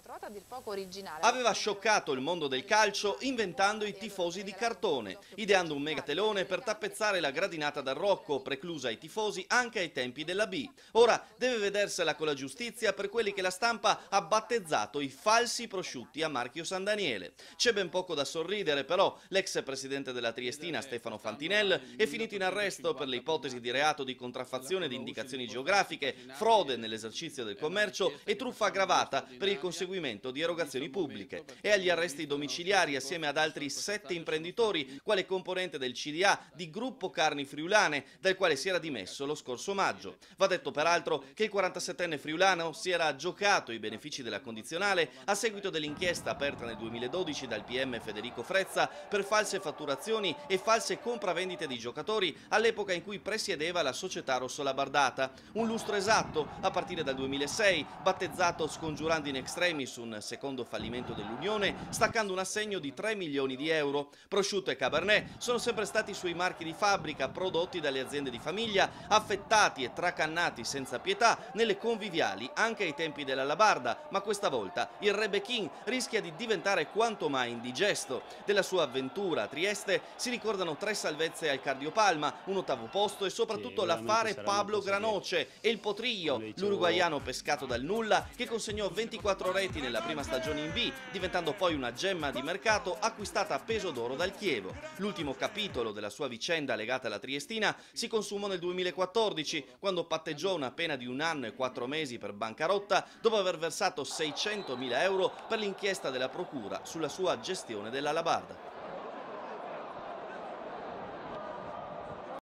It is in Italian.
una trovata a dir poco originale. Aveva scioccato il mondo del calcio inventando i tifosi di cartone, ideando un megatelone per tappezzare la gradinata del Rocco, preclusa ai tifosi anche ai tempi della B. Ora deve vedersela con la giustizia per quelli che la stampa ha battezzato i falsi prosciutti a marchio San Daniele. C'è ben poco da sorridere però, l'ex presidente della Triestina Stefano Fantinel è finito in arresto per le ipotesi di reato di contraffazione di indicazioni geografiche, frode nell'esercizio del commercio e truffa aggravata per il conseguimento di erogazioni pubbliche. E agli arresti domiciliari assieme ad altri sette imprenditori, quale componente del CDA di Gruppo Carni Friulane, dal quale si era dimesso lo scorso maggio. Va detto peraltro che il 47enne friulano si era giocato i benefici della condizionale a seguito dell'inchiesta aperta nel 2012 dal PM Federico Frezza per false fatturazioni e false compravendite di giocatori all'epoca in cui presiedeva la società rossolabardata. Un lustro esatto a partire dal 2006, battezzato scongiurando in extremis un secondo fallimento dell'Unione, staccando un assegno di 3 milioni di euro. Prosciutto e Cabernet sono sempre stati sui marchi di fabbrica prodotti dalle aziende di famiglia, affettati e tracannati senza pietà nelle conviviali anche ai tempi della Labarda, ma questa volta il Rebechin rischia di diventare quanto mai indigesto. Della sua avventura a Trieste si ricordano tre salvezze al cardiopalma, un ottavo posto e soprattutto l'affare Pablo Granoce e il Potrillo, l'uruguaiano pescato dal nulla che consegnò 24 reti nella prima stagione in B, diventando poi una gemma di mercato acquistata a peso d'oro dal Chievo. L'ultimo capitolo della sua vicenda legata alla Triestina si consumò nel 2014, quando patteggiò una pena di un anno e quattro mesi per bancarotta dopo aver versato 600.000 euro per l'inchiesta della procura sulla sua gestione della Labarda.